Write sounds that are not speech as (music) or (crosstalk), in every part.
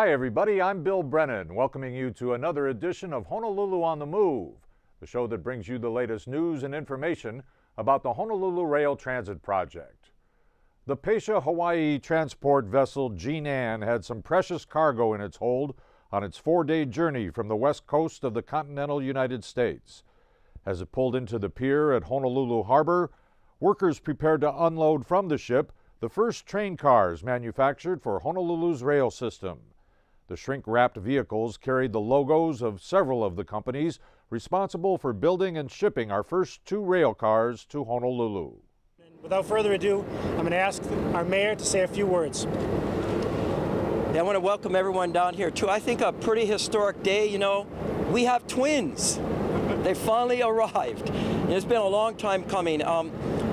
Hi, everybody. I'm Bill Brennan, welcoming you to another edition of Honolulu on the Move, the show that brings you the latest news and information about the Honolulu Rail Transit Project. The Pasha Hawaii transport vessel Jean had some precious cargo in its hold on its four day journey from the west coast of the continental United States. As it pulled into the pier at Honolulu Harbor, workers prepared to unload from the ship the first train cars manufactured for Honolulu's rail system. The shrink wrapped vehicles carried the logos of several of the companies responsible for building and shipping our first two rail cars to Honolulu. Without further ado, I'm going to ask our mayor to say a few words. I want to welcome everyone down here to, I think, a pretty historic day. You know, we have twins. they finally arrived. And it's been a long time coming. Um,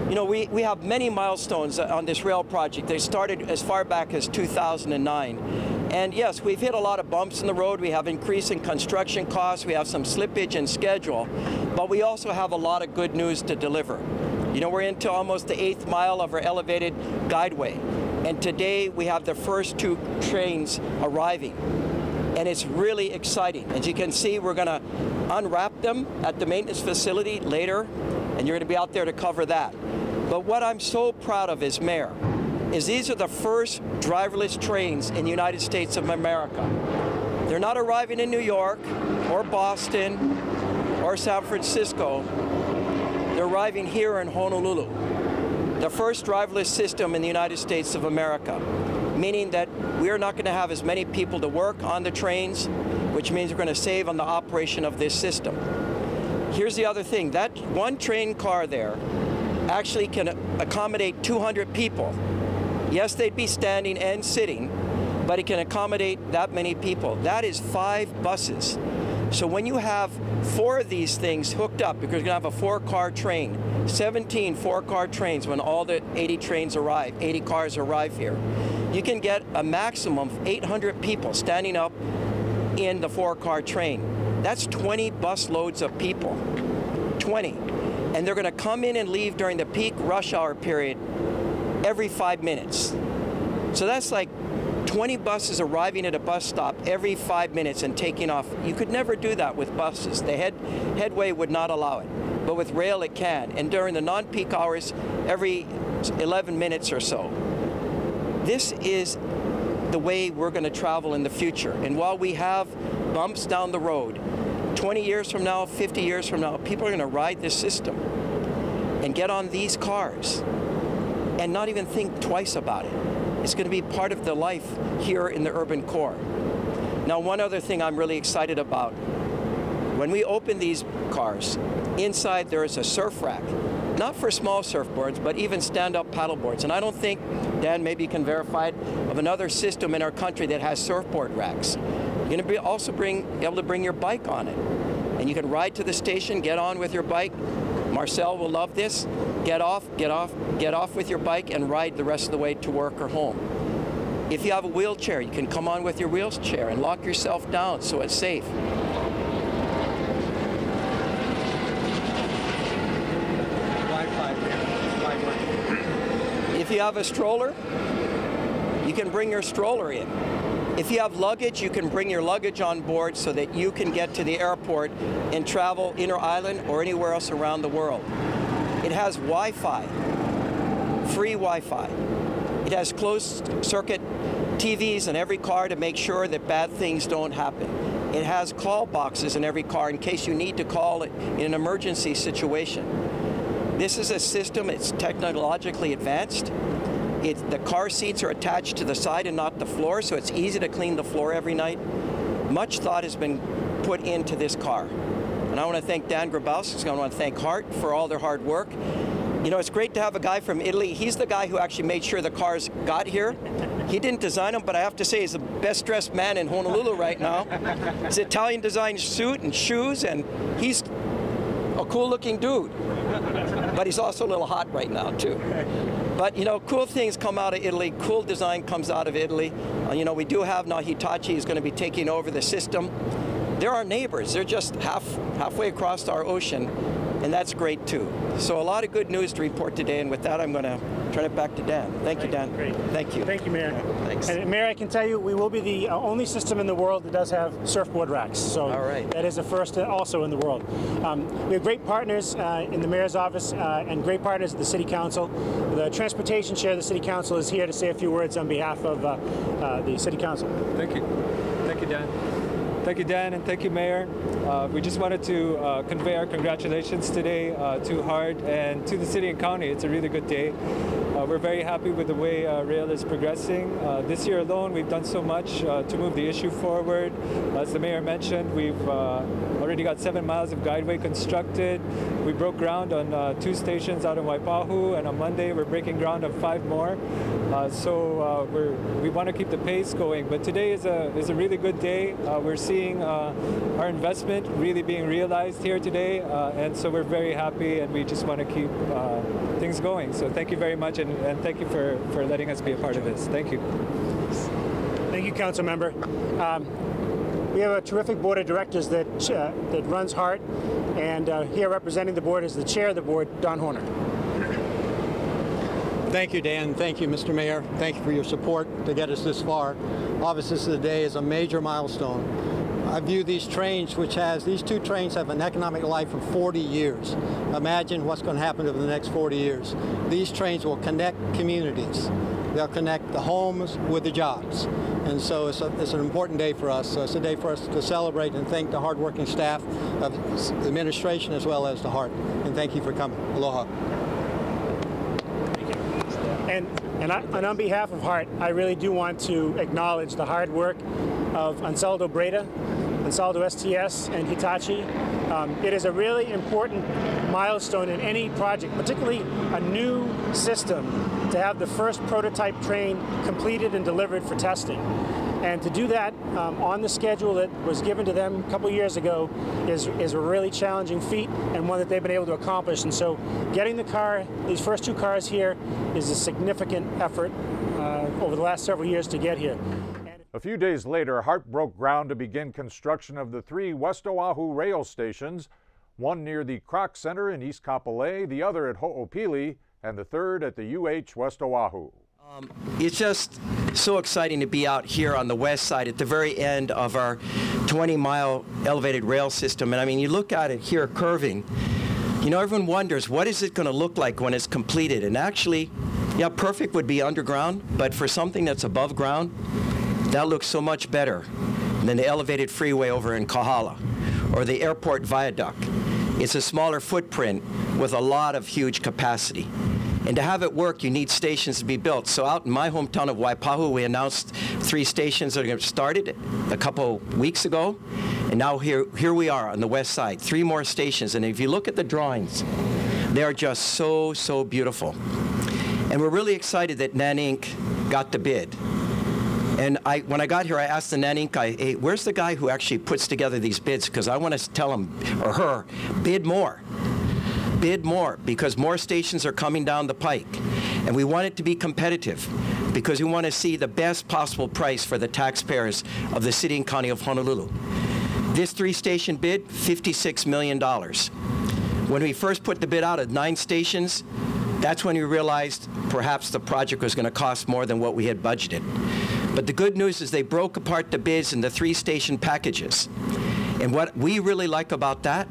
you know, we, we have many milestones on this rail project. They started as far back as 2009. And yes, we've hit a lot of bumps in the road. We have increasing construction costs. We have some slippage in schedule. But we also have a lot of good news to deliver. You know, we're into almost the eighth mile of our elevated guideway. And today we have the first two trains arriving. And it's really exciting. As you can see, we're going to unwrap them at the maintenance facility later. And you're going to be out there to cover that. But what I'm so proud of as mayor is these are the first driverless trains in the United States of America. They're not arriving in New York or Boston or San Francisco. They're arriving here in Honolulu. The first driverless system in the United States of America, meaning that we're not going to have as many people to work on the trains, which means we're going to save on the operation of this system. Here's the other thing, that one train car there actually can accommodate 200 people Yes, they'd be standing and sitting, but it can accommodate that many people. That is five buses. So when you have four of these things hooked up, because you're going to have a four-car train, 17 four-car trains when all the 80 trains arrive, 80 cars arrive here, you can get a maximum of 800 people standing up in the four-car train. That's 20 bus loads of people, 20. And they're going to come in and leave during the peak rush hour period every five minutes. So that's like 20 buses arriving at a bus stop every five minutes and taking off. You could never do that with buses. The head, headway would not allow it. But with rail, it can. And during the non-peak hours, every 11 minutes or so. This is the way we're going to travel in the future. And while we have bumps down the road, 20 years from now, 50 years from now, people are going to ride this system and get on these cars and not even think twice about it. It's going to be part of the life here in the urban core. Now, one other thing I'm really excited about. When we open these cars, inside there is a surf rack. Not for small surfboards, but even stand-up paddleboards. And I don't think, Dan, maybe can verify it, of another system in our country that has surfboard racks. You're going to be also bring, able to bring your bike on it. And you can ride to the station, get on with your bike, Marcel will love this. Get off, get off, get off with your bike and ride the rest of the way to work or home. If you have a wheelchair, you can come on with your wheelchair and lock yourself down so it's safe. If you have a stroller, you can bring your stroller in. If you have luggage, you can bring your luggage on board so that you can get to the airport and travel inner island or anywhere else around the world. It has Wi-Fi, free Wi-Fi. It has closed circuit TVs in every car to make sure that bad things don't happen. It has call boxes in every car in case you need to call in an emergency situation. This is a system, it's technologically advanced. The car seats are attached to the side and not the floor, so it's easy to clean the floor every night. Much thought has been put into this car. And I want to thank Dan Grabauskas. I want to thank Hart for all their hard work. You know, it's great to have a guy from Italy. He's the guy who actually made sure the cars got here. He didn't design them, but I have to say he's the best dressed man in Honolulu right now. His Italian designed suit and shoes, and he's a cool looking dude. But he's also a little hot right now, too. But you know, cool things come out of Italy. Cool design comes out of Italy. Uh, you know, we do have now Hitachi is going to be taking over the system. They're our neighbors. They're just half halfway across our ocean, and that's great too. So a lot of good news to report today. And with that, I'm going to turn it back to Dan. Thank you, Dan. Great. Thank you. Thank you, Mayor. Thanks. And Mayor, I can tell you, we will be the uh, only system in the world that does have surfboard racks. So All right. that is a first also in the world. Um, we have great partners uh, in the mayor's office uh, and great partners at the city council. The transportation chair of the city council is here to say a few words on behalf of uh, uh, the city council. Thank you. Thank you, Dan. Thank you, Dan, and thank you, Mayor. Uh, we just wanted to uh, convey our congratulations today uh, to HART and to the city and county. It's a really good day. We're very happy with the way uh, rail is progressing. Uh, this year alone, we've done so much uh, to move the issue forward. As the mayor mentioned, we've uh, already got seven miles of guideway constructed. We broke ground on uh, two stations out in Waipahu, and on Monday we're breaking ground on five more. Uh, so we want to keep the pace going. But today is a is a really good day. We're seeing our investment really being realized here today, and so we're very happy, and we just want to keep things going. So thank you very much, and, and thank you for, for letting us be a part of this. Thank you. Thank you, council member. Um, we have a terrific board of directors that uh, that runs HART, and uh, here representing the board is the chair of the board, Don Horner. Thank you, Dan. Thank you, Mr. Mayor. Thank you for your support to get us this far. Obviously, today is a major milestone. I view these trains, which has, these two trains have an economic life of 40 years. Imagine what's going to happen over the next 40 years. These trains will connect communities. They'll connect the homes with the jobs. And so it's, a, it's an important day for us. So it's a day for us to celebrate and thank the hardworking staff of the administration as well as the HART. And thank you for coming. Aloha. And, and, I, and on behalf of HART, I really do want to acknowledge the hard work of Ansaldo Breda, Ansaldo STS, and Hitachi. Um, it is a really important milestone in any project, particularly a new system, to have the first prototype train completed and delivered for testing. And to do that um, on the schedule that was given to them a couple years ago is, is a really challenging feat and one that they've been able to accomplish. And so getting the car, these first two cars here, is a significant effort uh, over the last several years to get here. A few days later, Hart broke ground to begin construction of the three West Oahu rail stations, one near the Kroc Center in East Kapolei, the other at Ho'opili, and the third at the UH West Oahu. It's just so exciting to be out here on the west side at the very end of our 20 mile elevated rail system. And I mean, you look at it here curving, you know, everyone wonders what is it going to look like when it's completed? And actually, yeah, perfect would be underground, but for something that's above ground, that looks so much better than the elevated freeway over in Kahala or the airport viaduct. It's a smaller footprint with a lot of huge capacity. And to have it work, you need stations to be built. So out in my hometown of Waipahu, we announced three stations that are started a couple weeks ago. And now here, here we are on the west side, three more stations. And if you look at the drawings, they are just so, so beautiful. And we're really excited that Nan Inc. got the bid. And I, when I got here, I asked the Nan Inc. guy, hey, eh, where's the guy who actually puts together these bids? Because I want to tell him or her, bid more. Bid more because more stations are coming down the pike. And we want it to be competitive because we want to see the best possible price for the taxpayers of the city and county of Honolulu. This three station bid, $56 million. When we first put the bid out at nine stations, that's when we realized perhaps the project was going to cost more than what we had budgeted. But the good news is they broke apart the bids into three station packages. And what we really like about that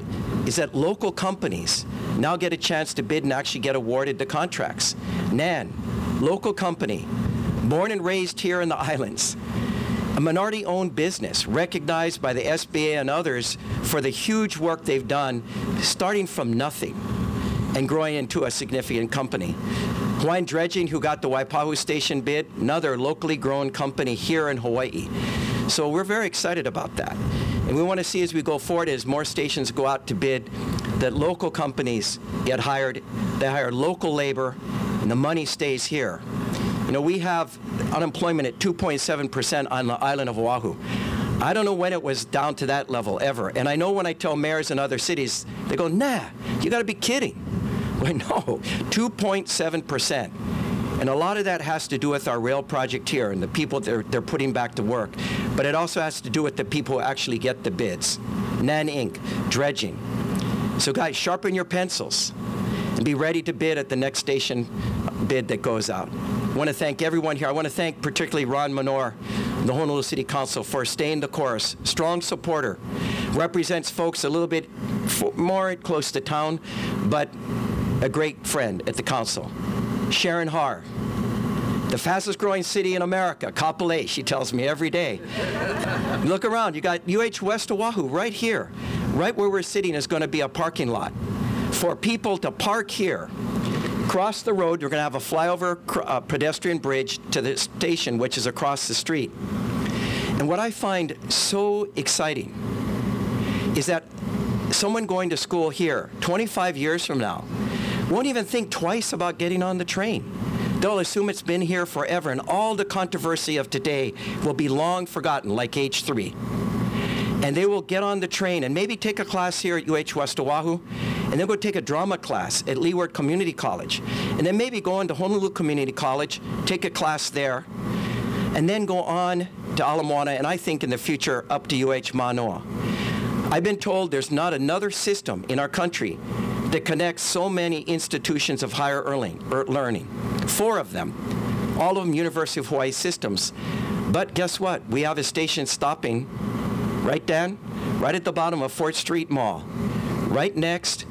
is that local companies now get a chance to bid and actually get awarded the contracts. NAN, local company, born and raised here in the islands, a minority owned business recognized by the SBA and others for the huge work they've done starting from nothing and growing into a significant company. Hawaiian Dredging, who got the Waipahu Station bid, another locally grown company here in Hawaii. So we're very excited about that. And we want to see as we go forward, as more stations go out to bid, that local companies get hired, they hire local labor, and the money stays here. You know, we have unemployment at 2.7% on the island of Oahu. I don't know when it was down to that level ever. And I know when I tell mayors in other cities, they go, nah, you got to be kidding. (laughs) Well, no, 2.7%. And a lot of that has to do with our rail project here and the people they're, they're putting back to work. But it also has to do with the people who actually get the bids. Nan Inc., dredging. So guys, sharpen your pencils. and be ready to bid at the next station bid that goes out. I want to thank everyone here. I want to thank particularly Ron Menor, the Honolulu City Council, for staying the course. Strong supporter. Represents folks a little bit more close to town, but a great friend at the council. Sharon Har, the fastest growing city in America, Kapolei, she tells me every day. Look around, you got UH West Oahu right here. Right where we're sitting is going to be a parking lot for people to park here. Cross the road, you're going to have a flyover uh, pedestrian bridge to the station, which is across the street. And what I find so exciting is that someone going to school here 25 years from now won't even think twice about getting on the train. They'll assume it's been here forever, and all the controversy of today will be long forgotten, like H3. And they will get on the train and maybe take a class here at UH West Oahu, and then go take a drama class at Leeward Community College, and then maybe go on to Honolulu Community College, take a class there, and then go on to Ala Moana, and I think in the future up to UH Manoa. I've been told there's not another system in our country that connects so many institutions of higher er, learning. Four of them, all of them University of Hawaii systems. But guess what? We have a station stopping, right, Dan? Right at the bottom of Fort Street Mall, right next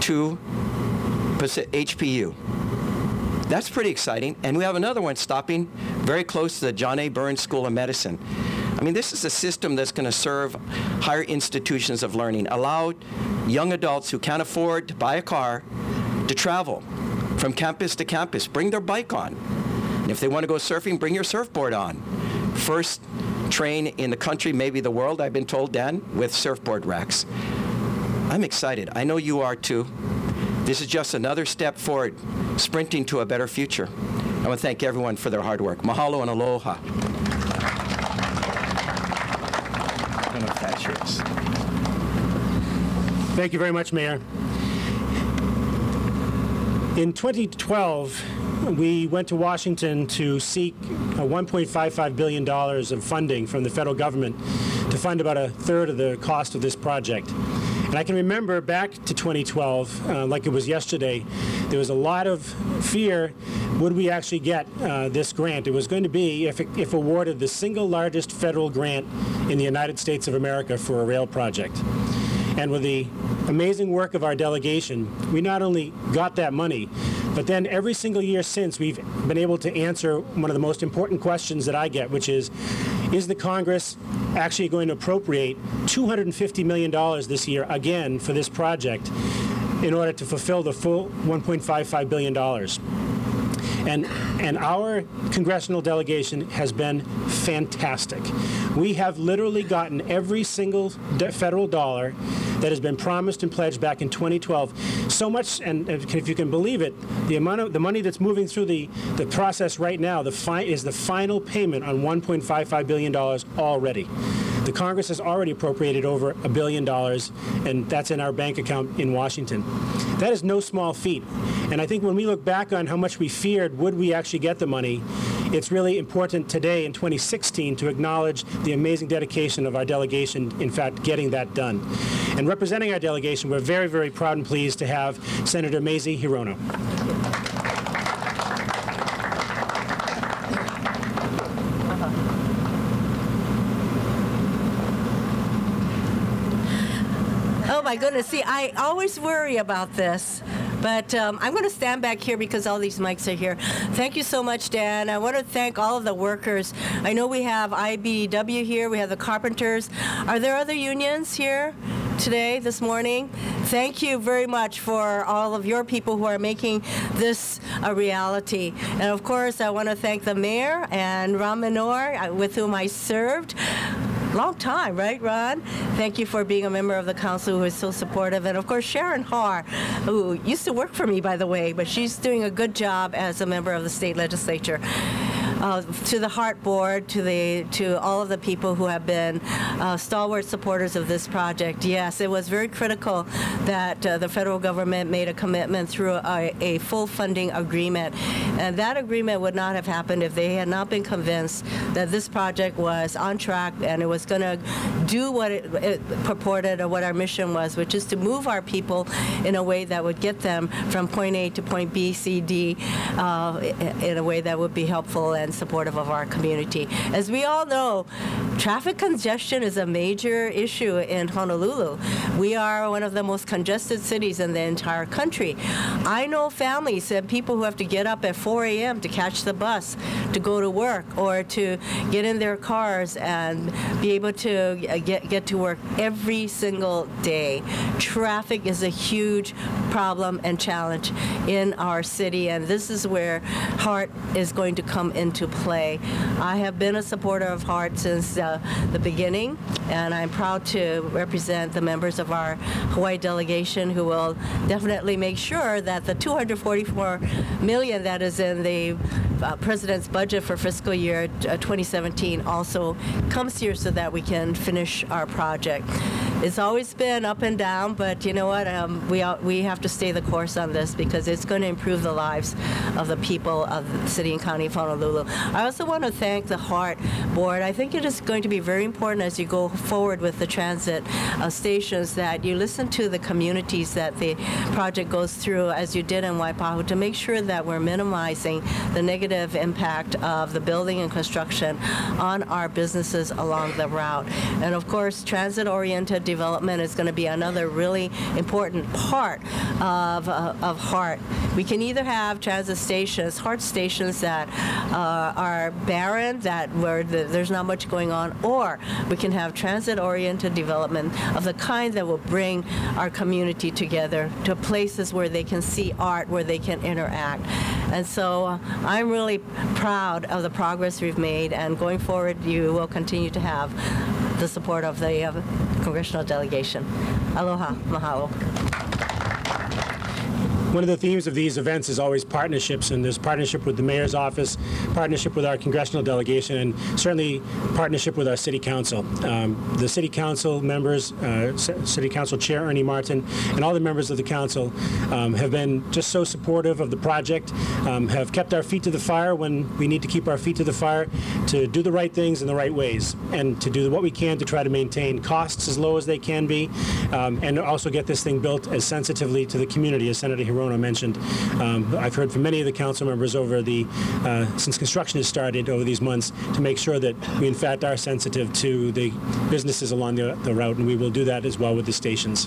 to HPU. That's pretty exciting. And we have another one stopping very close to the John A. Burns School of Medicine. I mean, this is a system that's going to serve higher institutions of learning, allow young adults who can't afford to buy a car to travel from campus to campus, bring their bike on. And if they want to go surfing, bring your surfboard on. First train in the country, maybe the world, I've been told, Dan, with surfboard racks. I'm excited. I know you are too. This is just another step forward, sprinting to a better future. I want to thank everyone for their hard work. Mahalo and aloha. Thank you very much, Mayor. In 2012, we went to Washington to seek $1.55 billion of funding from the federal government to fund about a third of the cost of this project. And I can remember back to 2012, uh, like it was yesterday, there was a lot of fear, would we actually get uh, this grant? It was going to be, if, if awarded, the single largest federal grant in the United States of America for a rail project. And with the amazing work of our delegation, we not only got that money, but then every single year since, we've been able to answer one of the most important questions that I get, which is, is the Congress actually going to appropriate $250 million this year again for this project in order to fulfill the full $1.55 billion? And, and our congressional delegation has been fantastic. We have literally gotten every single federal dollar that has been promised and pledged back in 2012. So much, and if you can believe it, the amount of the money that's moving through the, the process right now the is the final payment on $1.55 billion already. The Congress has already appropriated over a billion dollars, and that's in our bank account in Washington. That is no small feat. And I think when we look back on how much we feared, would we actually get the money, it's really important today in 2016 to acknowledge the amazing dedication of our delegation, in fact, getting that done. And representing our delegation, we're very, very proud and pleased to have Senator Mazie Hirono. My goodness. See, I always worry about this. But um, I'm going to stand back here because all these mics are here. Thank you so much, Dan. I want to thank all of the workers. I know we have IBEW here, we have the carpenters. Are there other unions here? today, this morning. Thank you very much for all of your people who are making this a reality. And of course, I want to thank the mayor and Ron Menor, uh, with whom I served long time, right, Ron? Thank you for being a member of the council who is so supportive. And of course, Sharon Har, who used to work for me, by the way, but she's doing a good job as a member of the state legislature. Uh, to the HART Board, to the to all of the people who have been uh, stalwart supporters of this project. Yes, it was very critical that uh, the federal government made a commitment through a, a, full funding agreement, and that agreement would not have happened if they had not been convinced that this project was on track and it was going to do what it, it purported or what our mission was, which is to move our people in a way that would get them from point A to point B, C, D, uh, in a way that would be helpful and supportive of our community. As we all know, traffic congestion is a major issue in Honolulu. We are one of the most congested cities in the entire country. I know families and people who have to get up at 4 a.m. to catch the bus to go to work or to get in their cars and be able to get, get to work every single day. Traffic is a huge problem and challenge in our city, and this is where HART is going to come into play. I have been a supporter of HART since uh, the beginning, and I'm proud to represent the members of our Hawaii delegation who will definitely make sure that the 244 million that is in the uh, president's budget for fiscal year uh, 2017 also comes here so that we can finish our project. It's always been up and down, but you know what? Um, we we have to stay the course on this because it's going to improve the lives of the people of the city and county of Honolulu. I also want to thank the HART board. I think it is going to be very important as you go forward with the transit uh, stations that you listen to the communities that the project goes through, as you did in Waipahu, to make sure that we're minimizing the negative impact of the building and construction on our businesses along the route. And of course, transit-oriented development is going to be another really important part of, uh, of HART. We can either have transit stations, HART stations that uh, are barren, that where the, there's not much going on, or we can have transit-oriented development of the kind that will bring our community together to places where they can see art, where they can interact. And so uh, I'm really proud of the progress we've made, and going forward, you will continue to have the support of the uh, congressional delegation. Aloha, mahalo one of the themes of these events is always partnerships, and there's partnership with the mayor's office, partnership with our congressional delegation, and certainly partnership with our city council. Um, the city council members, uh, city council chair Ernie Martin, and all the members of the council um, have been just so supportive of the project, um, have kept our feet to the fire when we need to keep our feet to the fire to do the right things in the right ways, and to do what we can to try to maintain costs as low as they can be, um, and also get this thing built as sensitively to the community as Senator Hirono mentioned. Um, I've heard from many of the council members over the, uh, since construction has started over these months, to make sure that we in fact are sensitive to the businesses along the, the route, and we will do that as well with the stations.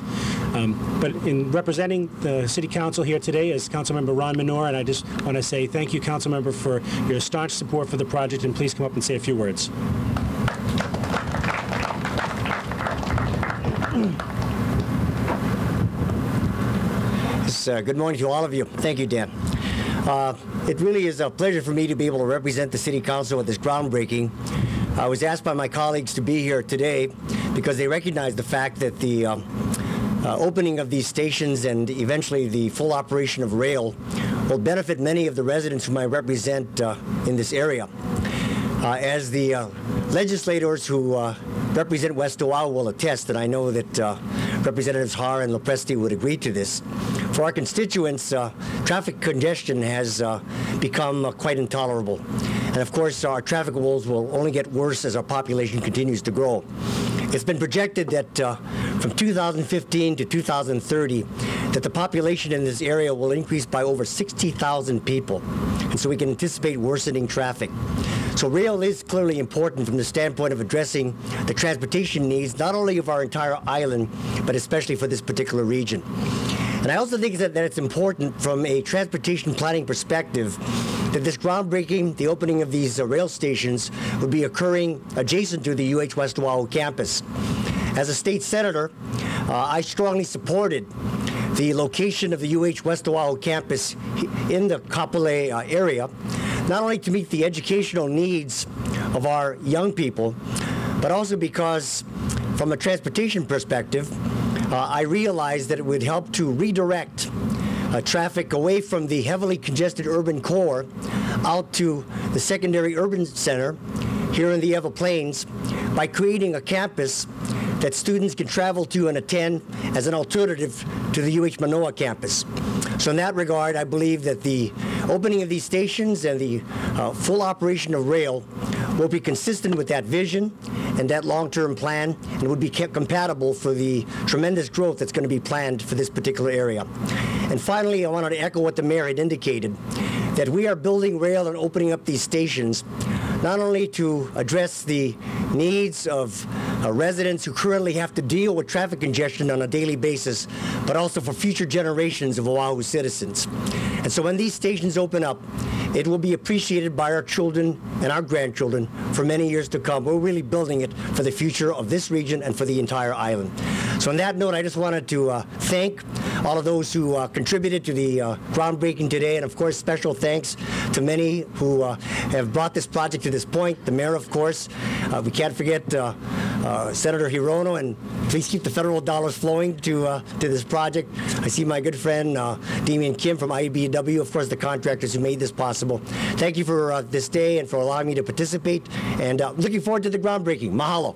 Um, but in representing the City Council here today is Councilmember Ron Menor, and I just want to say thank you, Councilmember, for your staunch support for the project, and please come up and say a few words. Uh, good morning to all of you. Thank you, Dan. Uh, it really is a pleasure for me to be able to represent the City Council at this groundbreaking. I was asked by my colleagues to be here today because they recognize the fact that the uh, uh, opening of these stations and eventually the full operation of rail will benefit many of the residents whom I represent uh, in this area. Uh, as the legislators who represent West Oahu will attest, and I know that Representatives Har and Lopresti would agree to this, for our constituents, uh, traffic congestion has uh, become quite intolerable. And of course, our traffic woes will only get worse as our population continues to grow. It's been projected that uh, from 2015 to 2030, that the population in this area will increase by over 60,000 people. And so we can anticipate worsening traffic. So rail is clearly important from the standpoint of addressing the transportation needs, not only of our entire island, but especially for this particular region. And I also think that, that it's important from a transportation planning perspective that this groundbreaking, the opening of these uh, rail stations, would be occurring adjacent to the UH West Oahu campus. As a state senator, uh, I strongly supported the location of the UH West Oahu campus in the Kapolei uh, area, not only to meet the educational needs of our young people, but also because, from a transportation perspective, I realized that it would help to redirect uh, traffic away from the heavily congested urban core out to the secondary urban center here in the Ewa Plains by creating a campus that students can travel to and attend as an alternative to the UH Manoa campus. So in that regard, I believe that the opening of these stations and the uh, full operation of rail will be consistent with that vision and that long-term plan and would be kept compatible for the tremendous growth that's going to be planned for this particular area. And finally, I wanted to echo what the mayor had indicated, that we are building rail and opening up these stations not only to address the needs of uh, residents who currently have to deal with traffic congestion on a daily basis, but also for future generations of Oahu citizens. And so when these stations open up, it will be appreciated by our children and our grandchildren for many years to come. We're really building it for the future of this region and for the entire island. So on that note, I just wanted to uh, thank all of those who uh, contributed to the uh, groundbreaking today, and of course, special thanks to many who uh, have brought this project to this point. The mayor, of course. Uh, we can't forget uh, Senator Hirono, and please keep the federal dollars flowing to to this project. I see my good friend Damien Kim from IBEW, of course, the contractors who made this possible. Thank you for this day and for allowing me to participate, and looking forward to the groundbreaking. Mahalo.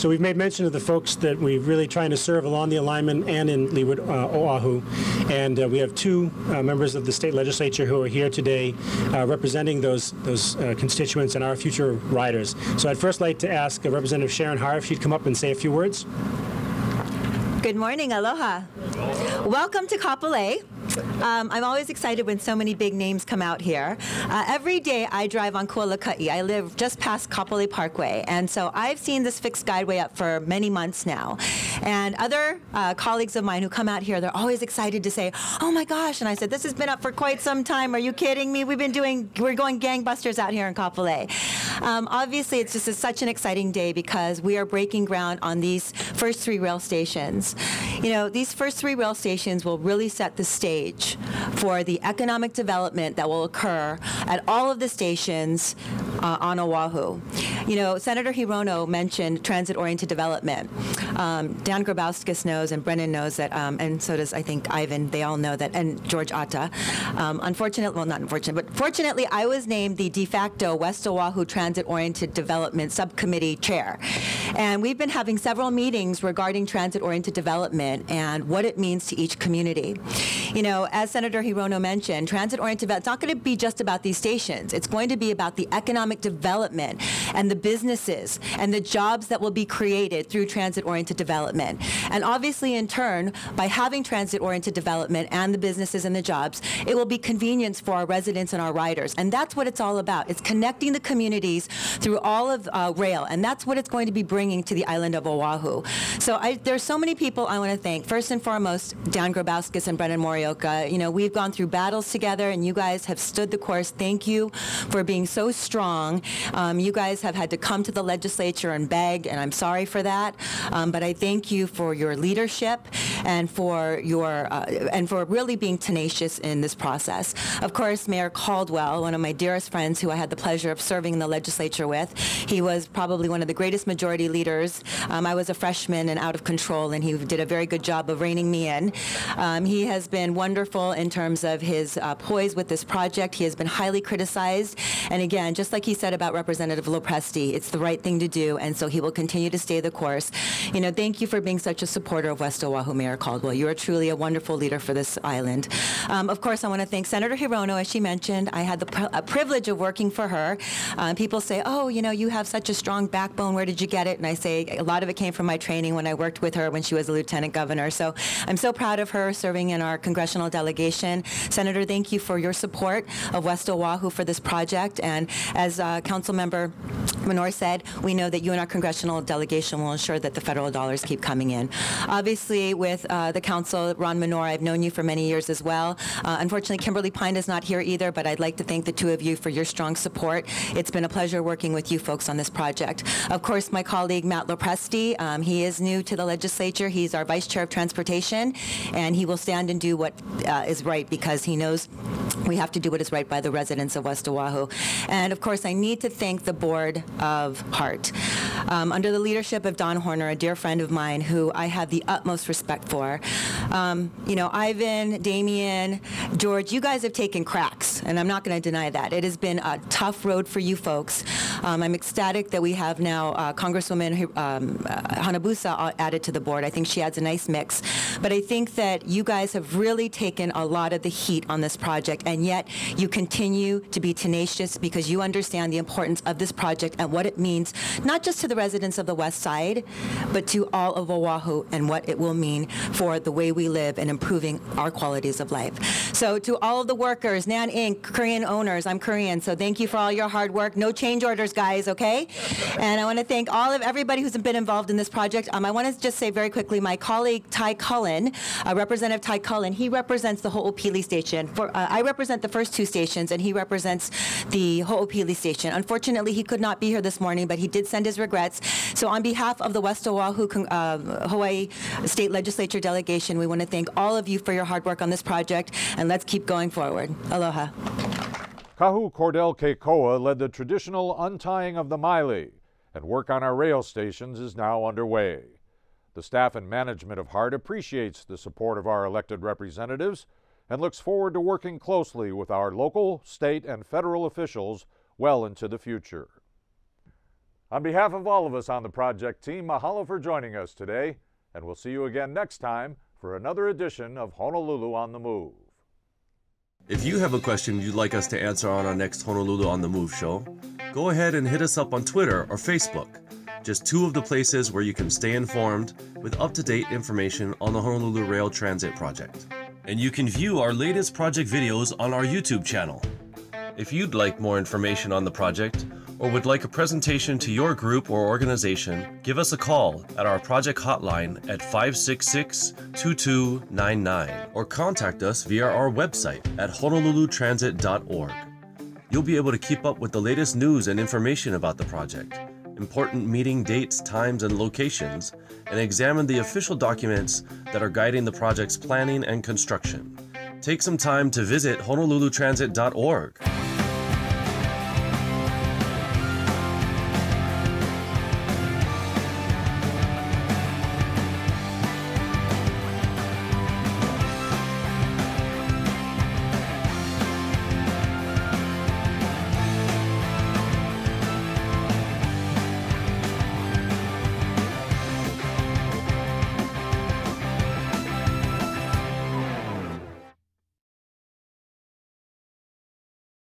So we've made mention of the folks that we're really trying to serve along the alignment and in Leeward, uh, Oahu. And uh, we have two uh, members of the state legislature who are here today uh, representing those, those uh, constituents and our future riders. So I'd first like to ask uh, Representative Sharon Har if she'd come up and say a few words. Good morning, aloha. Welcome to Kapolei. Um, I'm always excited when so many big names come out here. Uh, every day I drive on Kualaka'i. I live just past Kapolei Parkway, and so I've seen this fixed guideway up for many months now. And other uh, colleagues of mine who come out here, they're always excited to say, "Oh my gosh!" And I said, "This has been up for quite some time. Are you kidding me? We've been doing, we're going gangbusters out here in Kapolei." Um, obviously, it's just a, such an exciting day because we are breaking ground on these first three rail stations. You know, these first three rail stations will really set the stage for the economic development that will occur at all of the stations uh, on Oahu. You know, Senator Hirono mentioned transit-oriented development. Um, Dan Grabauskas knows, and Brennan knows that, um, and so does I think Ivan. They all know that, and George Atta. Um, unfortunately, well, not unfortunately, but fortunately, I was named the de facto West Oahu Transit-Oriented Development Subcommittee Chair, and we've been having several meetings regarding transit-oriented development and what it means to each community. You know, as Senator Hirono mentioned, transit-oriented development, it's not going to be just about these stations. It's going to be about the economic development and the businesses and the jobs that will be created through transit-oriented development. And obviously, in turn, by having transit-oriented development and the businesses and the jobs, it will be convenience for our residents and our riders. And that's what it's all about. It's connecting the communities through all of uh, rail, and that's what it's going to be bringing to the island of Oahu. So I, there's so many people I want to thank. First and foremost, Dan Grabauskas and Brennan You know, we've gone through battles together, and you guys have stood the course. Thank you for being so strong. Um, you guys have had to come to the legislature and beg, and I'm sorry for that. Um, but I thank you for your leadership and for your uh, and for really being tenacious in this process. Of course, Mayor Caldwell, one of my dearest friends, who I had the pleasure of serving in the legislature with, he was probably one of the greatest majority leaders. Um, I was a freshman and out of control, and he did a very good job of reining me in. Um, he has been wonderful in terms of his uh, poise with this project. He has been highly criticized, and again, just like he said about Representative Lopresti, it's the right thing to do, and so he will continue to stay the course. You know, thank you for being such a supporter of West Oahu, Mayor Caldwell. You are truly a wonderful leader for this island. Um, of course, I want to thank Senator Hirono, as she mentioned. I had the pr privilege of working for her. Um, people say, oh, you know, you have such a strong backbone. Where did you get it? And I say, a lot of it came from my training when I worked with her when she was a lieutenant governor. So I'm so proud of her serving in our congressional delegation. Senator, thank you for your support of West Oahu for this project. And as uh, Council Member Menor said, we know that you and our congressional delegation will ensure that the federal dollars keep coming in. Obviously, with uh, the council, Ron Menor, I've known you for many years as well. Uh, unfortunately, Kimberly Pine is not here either, but I'd like to thank the two of you for your strong support. It's been a pleasure working with you folks on this project. Of course, my colleague Matt Lopresti, um, he is new to the legislature. He's our Vice Chair of Transportation, and he will stand and do what uh, is right because he knows we have to do what is right by the residents of West Oahu. And of course, I need to thank the board of HART. Um, under the leadership of Don Horner, a dear friend of mine who I have the utmost respect for. Um, you know, Ivan, Damien, George, you guys have taken cracks, and I'm not going to deny that. It has been a tough road for you folks. Um, I'm ecstatic that we have now uh, Congresswoman um, uh, Hanabusa added to the board. I think she adds a nice mix. But I think that you guys have really taken a lot of the heat on this project, and yet you continue to be tenacious because you understand the importance of this project and what it means, not just to the residents of the West Side, but to all of Oahu and what it will mean for the way we live and improving our qualities of life. So to all of the workers, Nan Inc., Korean owners, I'm Korean, so thank you for all your hard work. No change orders, guys, okay? And I want to thank all of everybody who's been involved in this project. Um, I want to just say very quickly, my colleague Ty Cullen, uh, Representative Ty Cullen, he represents the Ho'opili station. For, uh, I represent the first two stations, and he represents the Ho'opili station. Unfortunately, he could not be here this morning, but he did send his regrets. So on behalf of the West Oahu uh, Hawaii State Legislature delegation, we want to thank all of you for your hard work on this project, and let's keep going forward. Aloha. Kahu Kordell Kekoa led the traditional untying of the Maile, and work on our rail stations is now underway. The staff and management of HART appreciates the support of our elected representatives and looks forward to working closely with our local, state, and federal officials well into the future. On behalf of all of us on the project team, mahalo for joining us today, and we'll see you again next time for another edition of Honolulu on the Move. If you have a question you'd like us to answer on our next Honolulu on the Move show, go ahead and hit us up on Twitter or Facebook. Just two of the places where you can stay informed with up to date information on the Honolulu Rail Transit Project. And you can view our latest project videos on our YouTube channel. If you'd like more information on the project, or would like a presentation to your group or organization, give us a call at our project hotline at 566 2299 or contact us via our website at honolulutransit.org. You'll be able to keep up with the latest news and information about the project, important meeting dates, times, and locations, and examine the official documents that are guiding the project's planning and construction. Take some time to visit honolulutransit.org.